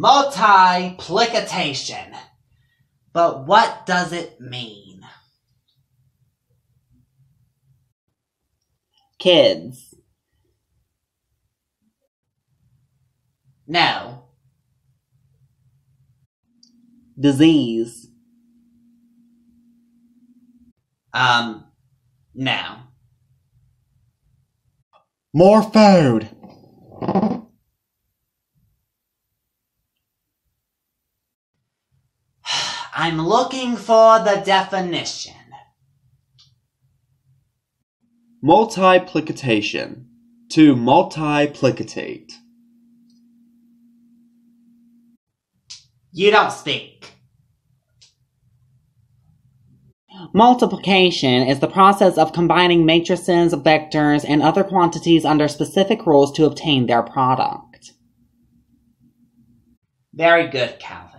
Multiplication. But what does it mean? Kids. No. Disease. Um, no. More food. I'm looking for the definition. Multiplication. To multiplicate. You don't speak. Multiplication is the process of combining matrices, vectors, and other quantities under specific rules to obtain their product. Very good, Calvin.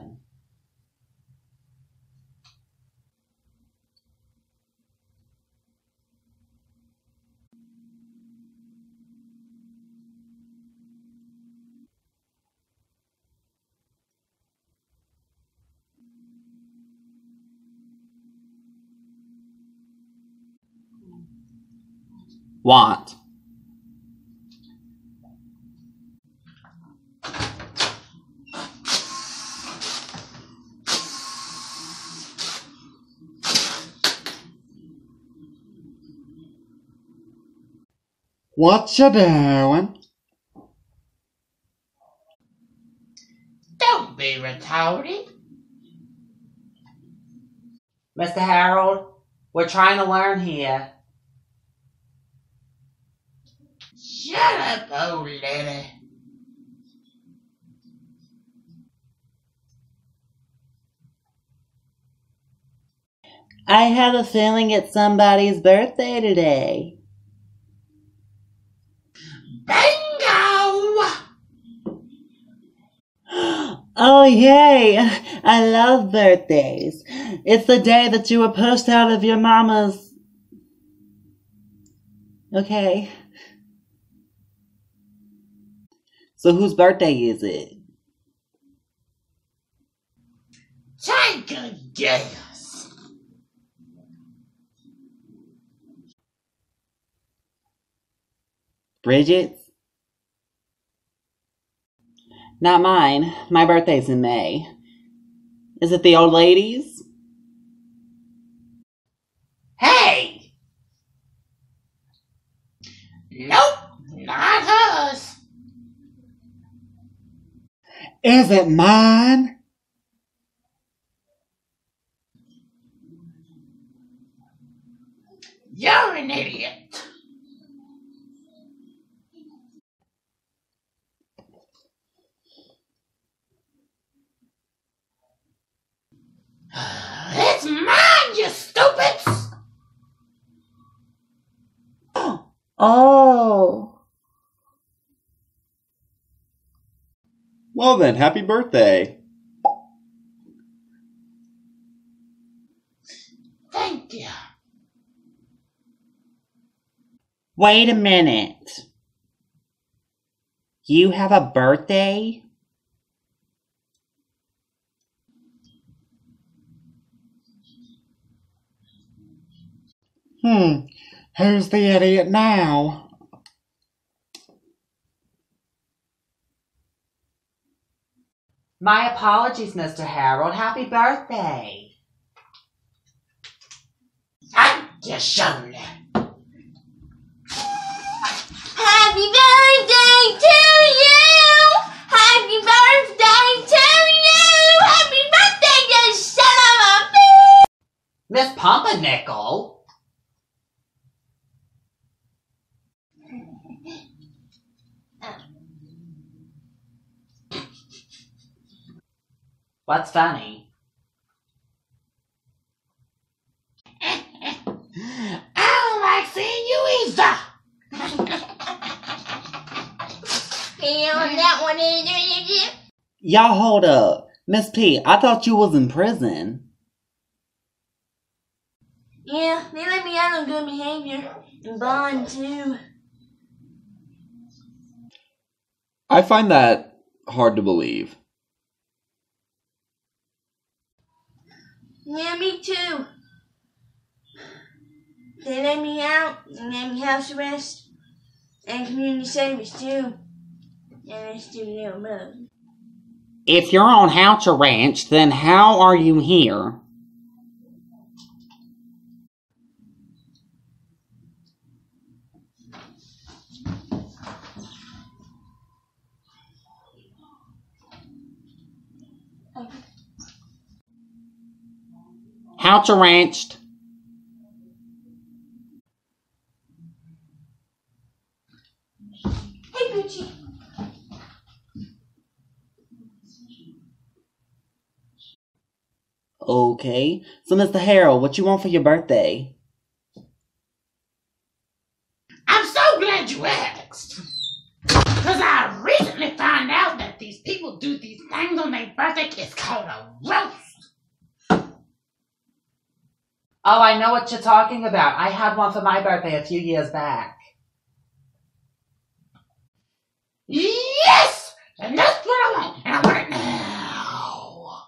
Want. What you doing? Don't be retarded. Mr. Harold, we're trying to learn here. Shut up, old lady. I have a feeling it's somebody's birthday today. Bingo! Oh, yay! I love birthdays. It's the day that you were pushed out of your mama's. Okay. So, whose birthday is it? Take a guess. Bridget's? Not mine. My birthday's in May. Is it the old lady's? Hey! Nope, not us. Is it mine? You're an idiot. It's mine, you stupids! Oh. Well then, happy birthday. Thank you. Wait a minute. You have a birthday? Hmm. Who's the idiot now? My apologies, Mr. Harold. Happy birthday. I'm just showing. Happy birthday to you! Happy birthday to you! Happy birthday, you son of a bitch! Miss Pumpernickel? What's funny? I don't like seeing you either. You on that one either, Y'all hold up. Miss P, I thought you was in prison. Yeah, they let me out on good behavior. And bond too. I find that hard to believe. Yeah, me too. They let me out and gave me house arrest and community service too. And I still little mug. If you're on Houcher Ranch, then how are you here? Houcher Ranched. Hey, Gucci. Okay. So, Mr. Harold, what you want for your birthday? I'm so glad you asked. Because I recently found out that these people do these things on their birthday. It's called a roast. Oh, I know what you're talking about. I had one for my birthday a few years back. Yes! And that's what I want. And I want it now.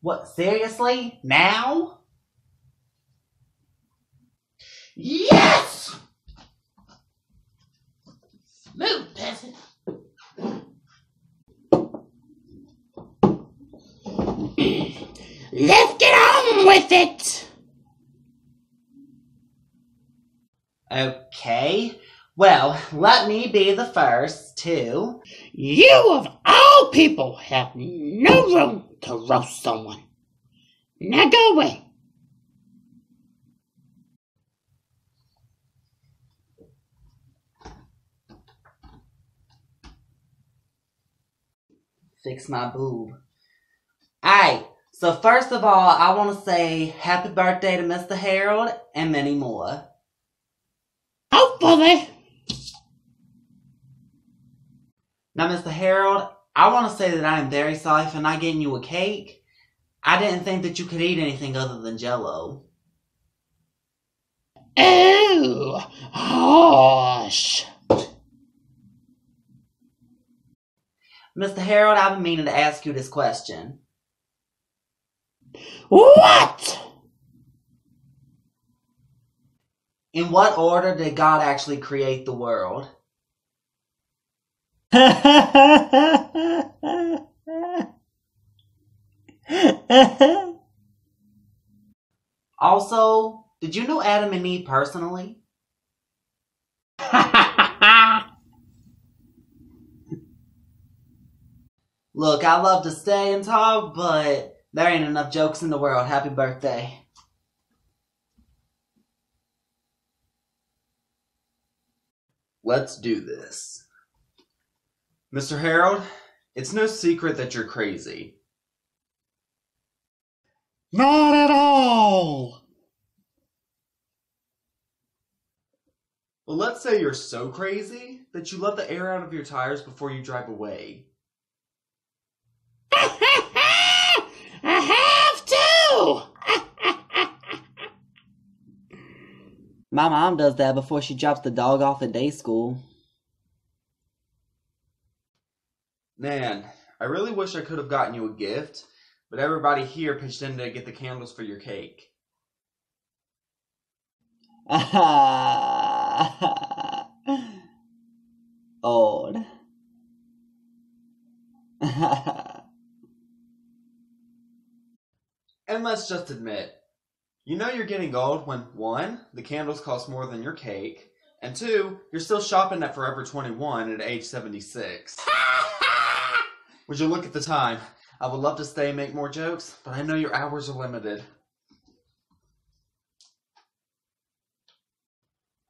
What, seriously? Now? Yes! Move, peasant. Let's get on with it. Okay. Well, let me be the first to. You of all people have no room to roast someone. Now go away. fix my boob. Alright, so first of all, I want to say happy birthday to Mr. Harold and many more. Hopefully. Now, Mr. Harold, I want to say that I am very sorry for not getting you a cake. I didn't think that you could eat anything other than jello. Oh, hush. Mr. Harold, I've been meaning to ask you this question. What? In what order did God actually create the world? Also, did you know Adam and Eve personally? Look, I love to stay and talk, but there ain't enough jokes in the world. Happy birthday. Let's do this. Mr. Harold, it's no secret that you're crazy. Not at all. Well, let's say you're so crazy that you let the air out of your tires before you drive away. I have to. My mom does that before she drops the dog off at day school. Man, I really wish I could have gotten you a gift, but everybody here pitched in to get the candles for your cake. Old. And let's just admit, you know you're getting old when one, the candles cost more than your cake, and two, you're still shopping at Forever 21 at age 76. Would you look at the time? I would love to stay and make more jokes, but I know your hours are limited.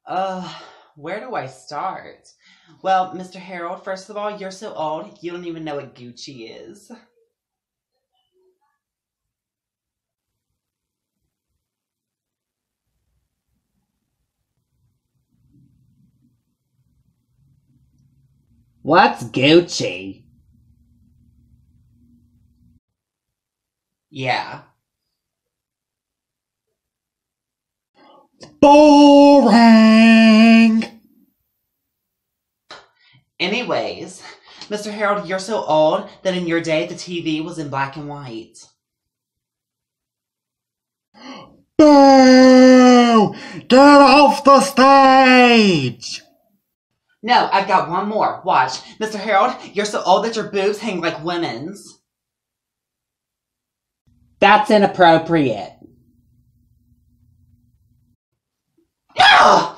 Uh, where do I start? Well, Mr. Harold, first of all, you're so old, you don't even know what Gucci is. What's Gucci? Yeah. Boring. Anyways, Mr. Harold, you're so old that in your day the TV was in black and white. Boo! Get off the stage! No, I've got one more. Watch. Mr. Harold, you're so old that your boobs hang like women's. That's inappropriate. No!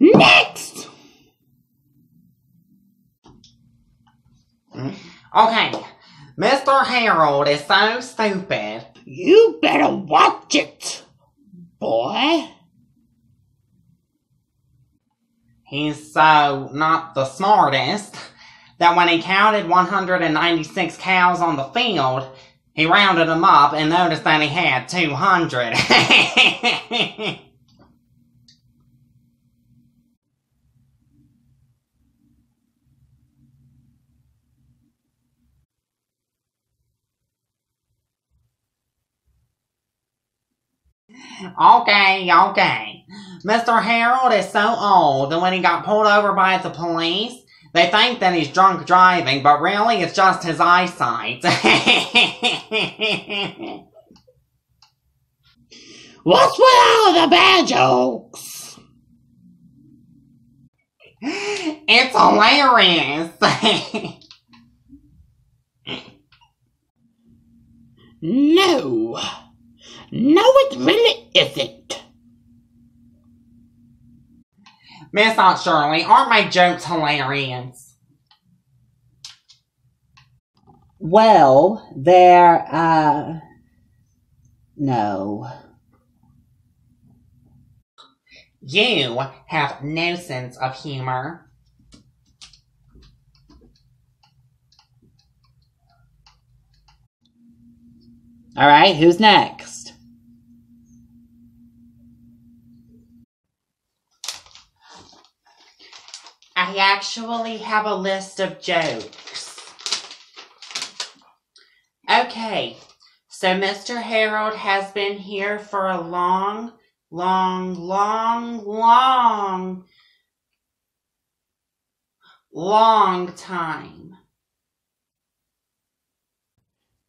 Next! Okay. Mr. Harold is so stupid. You better watch it, boy. He's so not the smartest that when he counted 196 cows on the field, he rounded them up and noticed that he had 200. okay, okay. Mr. Harold is so old that when he got pulled over by the police, they think that he's drunk driving, but really it's just his eyesight. What's with all the bad jokes? it's hilarious. No. No, it really isn't. Miss Aunt Shirley, aren't my jokes hilarious? Well, they're, uh, no. You have no sense of humor. All right, who's next? I actually have a list of jokes. Okay, so Mr. Harold has been here for a long, long, long, long, long time.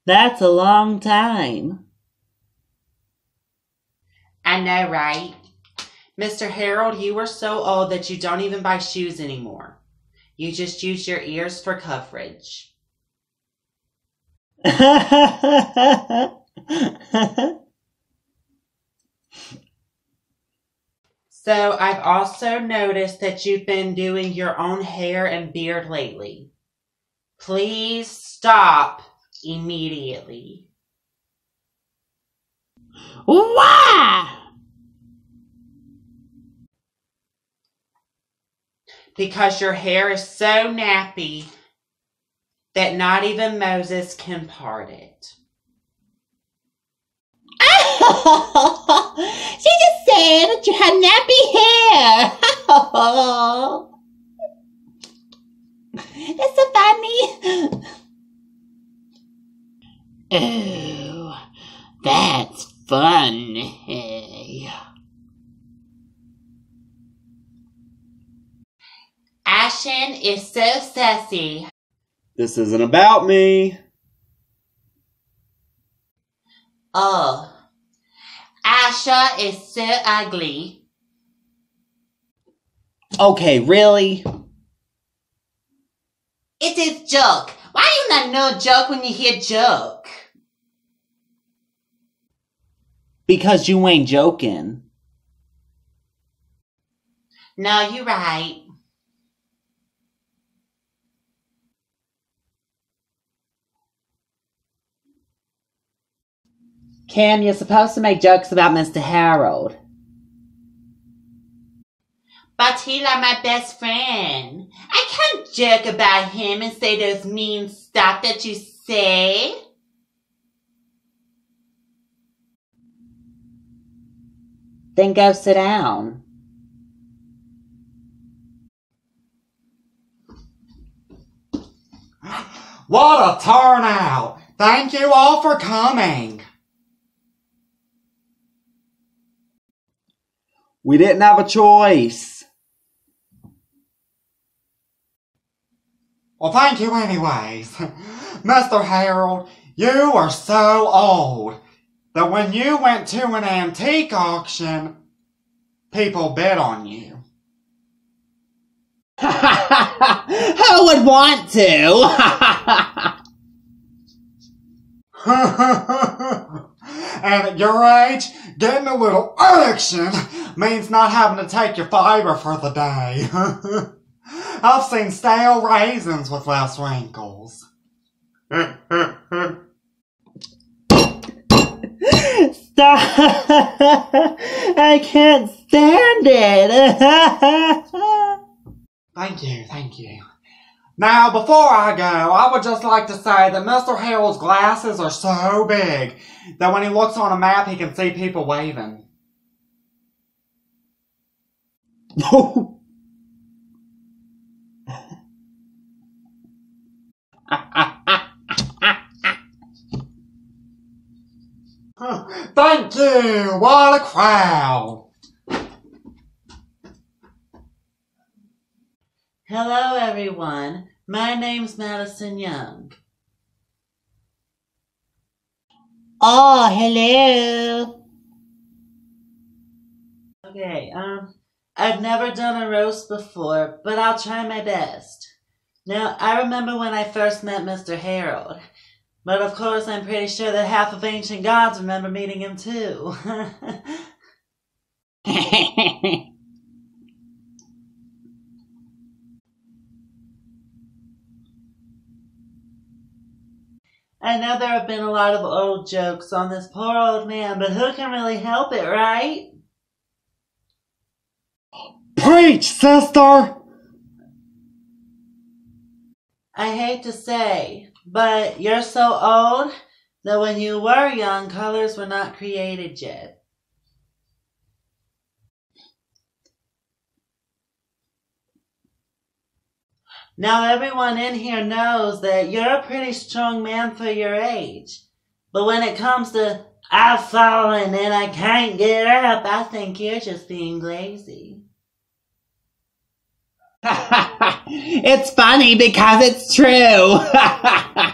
That's a long time. I know, right? Mr. Harold, you are so old that you don't even buy shoes anymore. You just use your ears for coverage. So I've also noticed that you've been doing your own hair and beard lately. Please stop immediately. Why? Because your hair is so nappy that not even Moses can part it. she just said that you had nappy hair. It's so funny. Oh, that's funny. Ashen is so sassy. This isn't about me. Oh. Asha is so ugly. okay, really? It is joke. Why you not know joke when you hear joke? Because you ain't joking. No, you right. Cam, you're supposed to make jokes about Mr. Harold. But he like my best friend. I can't joke about him and say those mean stuff that you say. Then go sit down. What a turnout! Thank you all for coming. We didn't have a choice. Well, thank you anyways. Mr. Harold, you are so old that when you went to an antique auction, people bid on you. Who would want to? and at your age, getting a little action means not having to take your fiber for the day. I've seen stale raisins with less wrinkles. Stop! I can't stand it. Thank you, thank you. Now, before I go, I would just like to say that Mr. Harold's glasses are so big that when he looks on a map, he can see people waving. Thank you! What a crowd! Hello, everyone. My name's Madison Young. Oh, hello. Okay, um, I've never done a roast before, but I'll try my best. Now, I remember when I first met Mr. Harold, but of course I'm pretty sure that half of Ancient Gods remember meeting him too. I know there have been a lot of old jokes on this poor old man, but who can really help it, right? Preach, sister! I hate to say, but you're so old that when you were young, colors were not created yet. Now, everyone in here knows that you're a pretty strong man for your age. But when it comes to I've fallen and I can't get up, I think you're just being lazy. it's funny because it's true.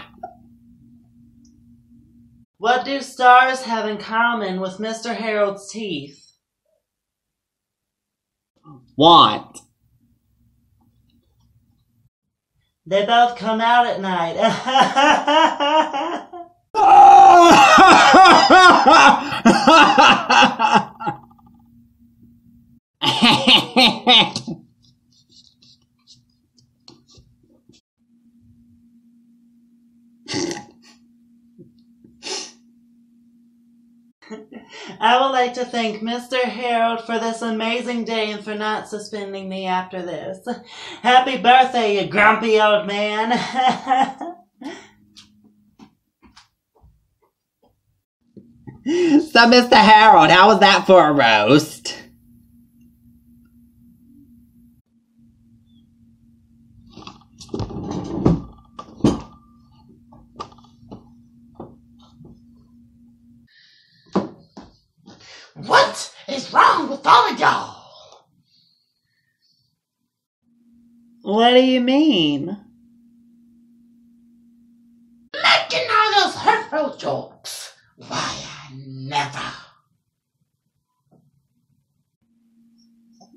What do stars have in common with Mr. Harold's teeth? what? They both come out at night. I would like to thank Mr. Harold for this amazing day and for not suspending me after this. Happy birthday, you grumpy old man. so, Mr. Harold, how was that for a roast? What is wrong with all of y'all? what do you mean? Making all those hurtful jokes. Why, I never.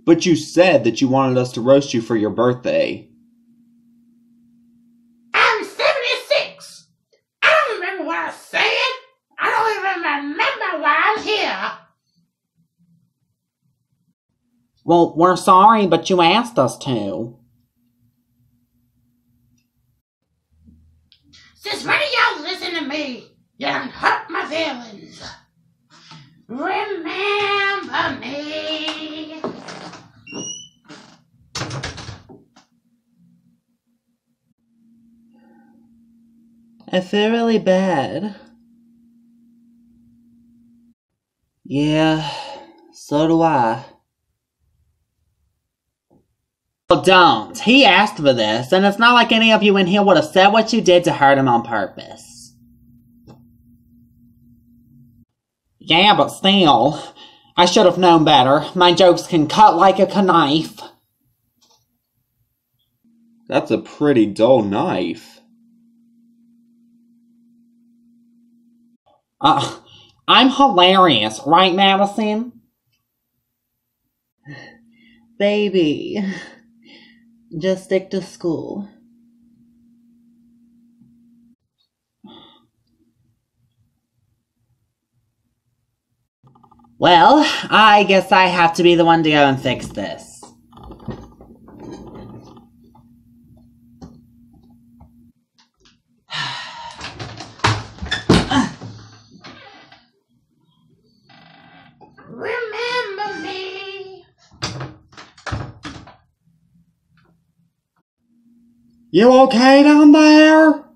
But you said that you wanted us to roast you for your birthday. I'm 76. I don't remember what I said. I don't even remember why I'm here. Well, we're sorry, but you asked us to. When of y'all listen to me, you done hurt my feelings. Remember me. I feel really bad. Yeah, so do I. Well, don't. He asked for this, and it's not like any of you in here would have said what you did to hurt him on purpose. Yeah, but still, I should have known better. My jokes can cut like a knife. That's a pretty dull knife. Uh, I'm hilarious, right, Madison? Baby, just stick to school. Well, I guess I have to be the one to go and fix this. Remember me. You okay down there?